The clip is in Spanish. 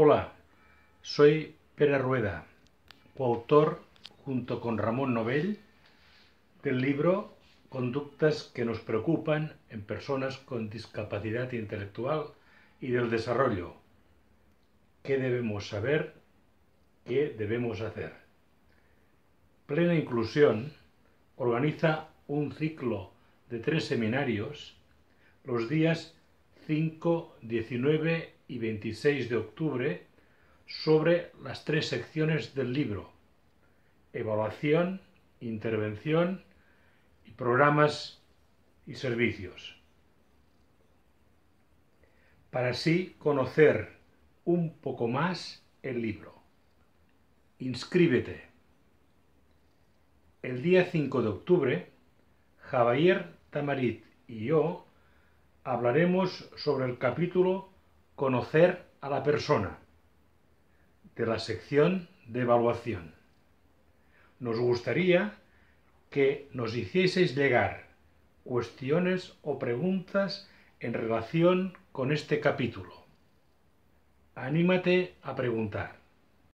Hola, soy Pere Rueda, coautor junto con Ramón Novell del libro Conductas que nos preocupan en personas con discapacidad intelectual y del desarrollo. ¿Qué debemos saber? ¿Qué debemos hacer? Plena Inclusión organiza un ciclo de tres seminarios los días 5, 19 y 26 de octubre sobre las tres secciones del libro, evaluación, intervención y programas y servicios. Para así conocer un poco más el libro. Inscríbete. El día 5 de octubre, Javier Tamarit y yo hablaremos sobre el capítulo Conocer a la persona de la sección de evaluación. Nos gustaría que nos hicieseis llegar cuestiones o preguntas en relación con este capítulo. Anímate a preguntar.